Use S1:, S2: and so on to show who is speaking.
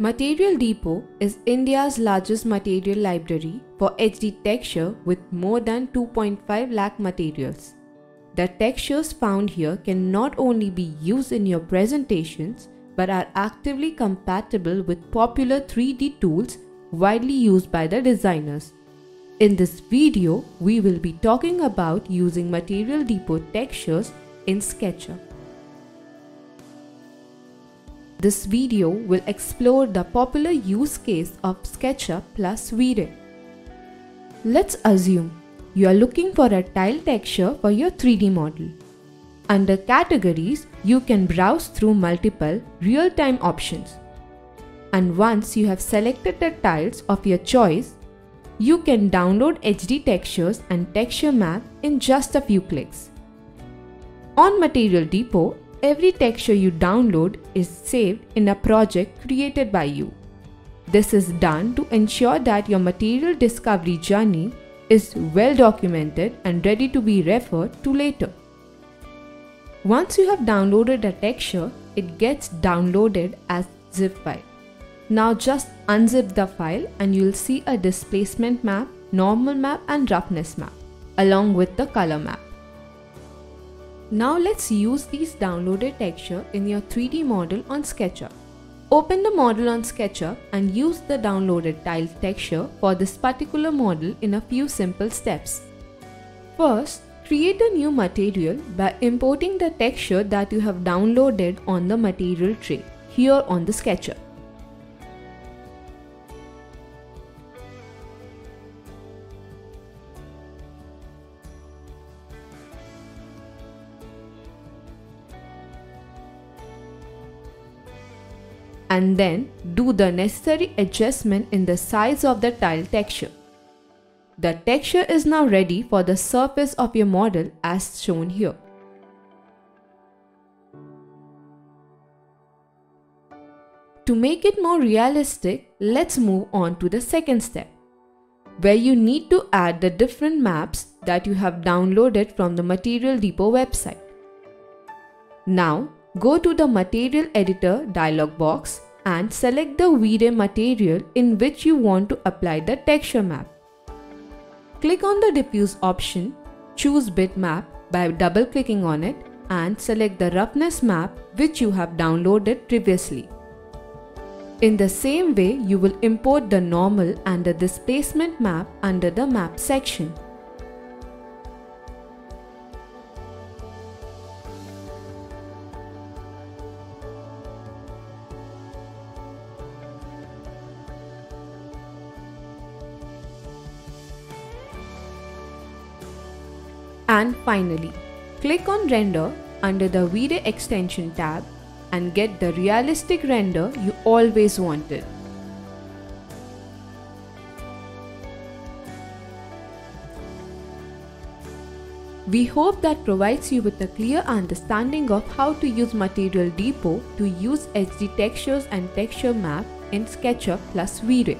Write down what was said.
S1: Material Depot is India's largest material library for HD texture with more than 2.5 lakh materials. The textures found here can not only be used in your presentations but are actively compatible with popular 3D tools widely used by the designers. In this video, we will be talking about using Material Depot textures in SketchUp. This video will explore the popular use case of SketchUp plus V-Ray. Let's assume you are looking for a tile texture for your 3D model. Under Categories, you can browse through multiple real-time options. And once you have selected the tiles of your choice, you can download HD textures and texture map in just a few clicks. On Material Depot, every texture you download is saved in a project created by you. This is done to ensure that your material discovery journey is well documented and ready to be referred to later. Once you have downloaded a texture, it gets downloaded as zip file. Now just unzip the file and you'll see a displacement map, normal map and roughness map along with the color map. Now let's use these downloaded texture in your 3D model on SketchUp. Open the model on SketchUp and use the downloaded tile texture for this particular model in a few simple steps. First, create a new material by importing the texture that you have downloaded on the material tray here on the SketchUp. And then do the necessary adjustment in the size of the tile texture. The texture is now ready for the surface of your model as shown here. To make it more realistic, let's move on to the second step, where you need to add the different maps that you have downloaded from the Material Depot website. Now, Go to the Material Editor dialog box and select the V-Ray material in which you want to apply the texture map. Click on the Diffuse option, choose Bitmap by double-clicking on it and select the roughness map which you have downloaded previously. In the same way, you will import the normal and the displacement map under the map section. And finally, click on Render under the V-Ray Extension tab and get the realistic render you always wanted. We hope that provides you with a clear understanding of how to use Material Depot to use HD textures and texture map in SketchUp plus V-Ray.